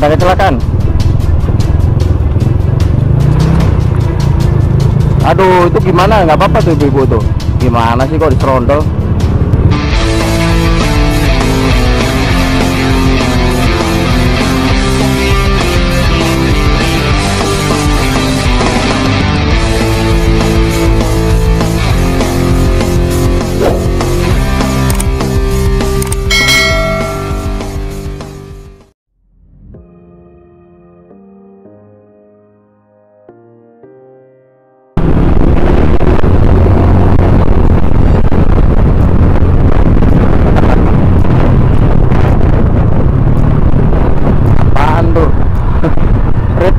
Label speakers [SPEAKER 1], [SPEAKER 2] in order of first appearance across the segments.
[SPEAKER 1] Ada kecelakaan. Aduh, itu gimana? Nggak apa-apa tuh ibu-ibu tuh. Gimana sih kok diserondol?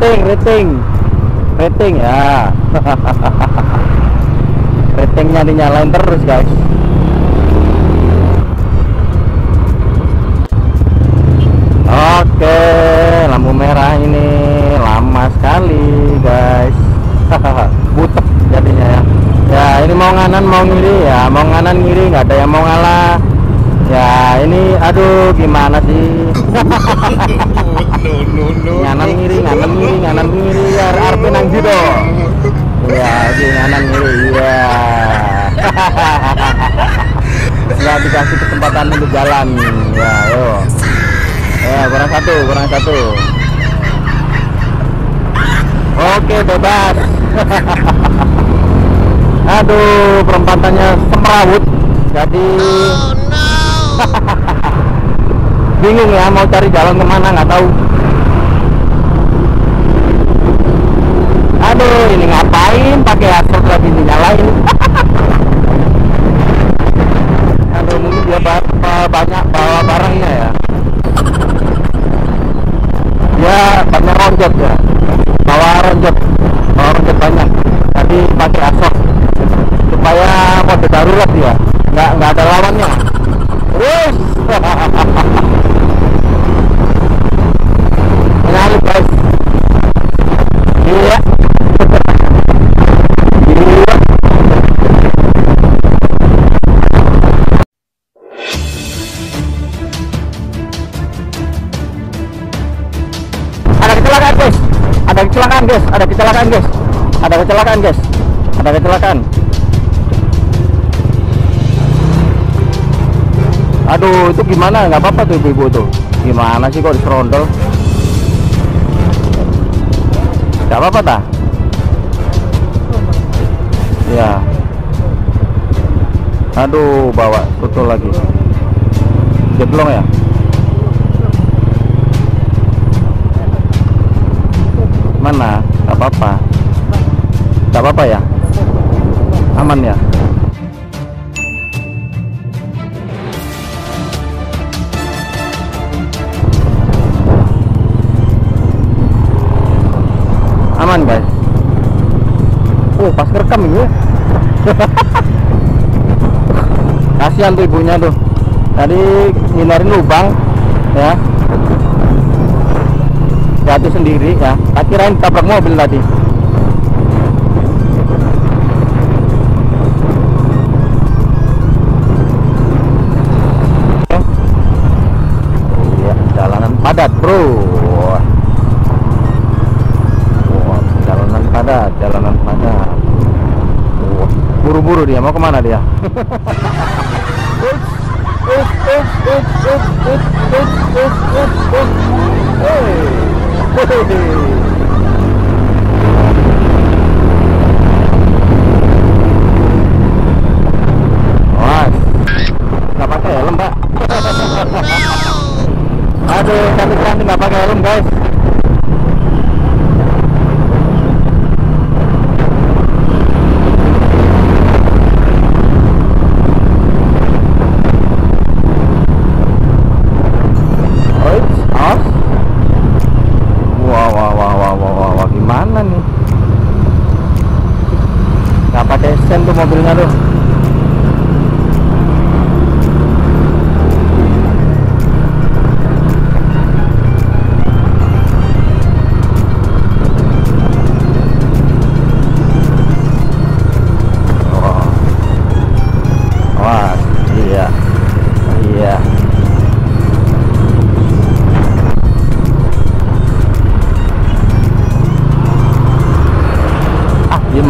[SPEAKER 1] Rating, rating. Rating ya. Ratingnya dinyalain terus, guys. Oke, lampu merah ini lama sekali, guys. Butek jadinya ya. Ya, ini mau nganan mau ngiri ya, mau nganan ngiri nggak ada yang mau ngalah. Ya, ini aduh gimana sih?
[SPEAKER 2] no, no, no.
[SPEAKER 1] nganan ngiri nganan ngiri nganan ngiri ya arep nang jido ya di nganan ngiri ya. Nggak dikasih kesempatan untuk jalan. Ya yo. Ya kurang satu kurang satu. Oke bebas. Aduh perempatannya semrawut jadi bingung ya mau cari jalan ke mana nggak tahu aduh ini ngapain pakai asap lagi dinyalain aduh mungkin dia ba- ba- banyak bawa barangnya ya. Dia banyak ronjot ya. Bawa ronjot bawa ronjot banyak. Tadi pakai asap supaya mode darurat ya nggak nggak ada lawannya guys. Ada kecelakaan guys. Ada kecelakaan guys. Ada kecelakaan. Aduh itu gimana? Nggak apa-apa tuh ibu-ibu tuh. Gimana sih kok diserondol? Nggak apa-apa tak ya aduh bawa tutul lagi. Jeblong ya apa-apa. Nggak apa-apa ya? Aman ya? Aman guys. Oh pas rekam ini. Kasihan tuh ibunya tuh. Tadi ngindarin lubang ya jatuh sendiri ya. Tak kirain tabrak mobil tadi. Iya jalanan padat bro. Wah, wow, jalanan padat jalanan padat. Buru-buru dia mau ke mana dia? Hey! Mas, nggak pakai helm pak? Aduh, tapi cantik nggak pakai helm guys.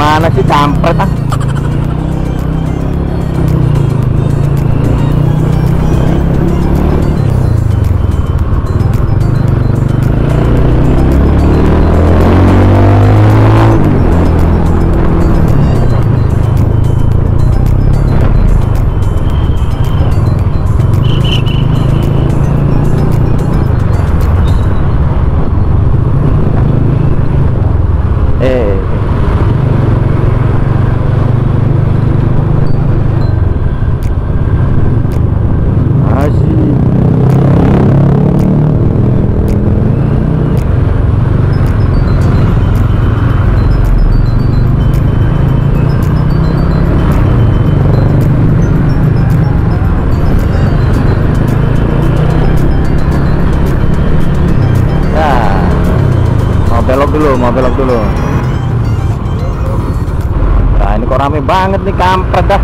[SPEAKER 1] มานะที่ตามไปปะ dulu mau belok dulu. Nah ini kok rame banget nih kampret dah.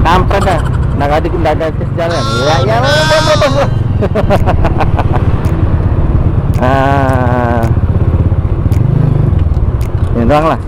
[SPEAKER 1] Kampret dah. Nah ada nggak ada jalan. Ya ya ah ini doang lah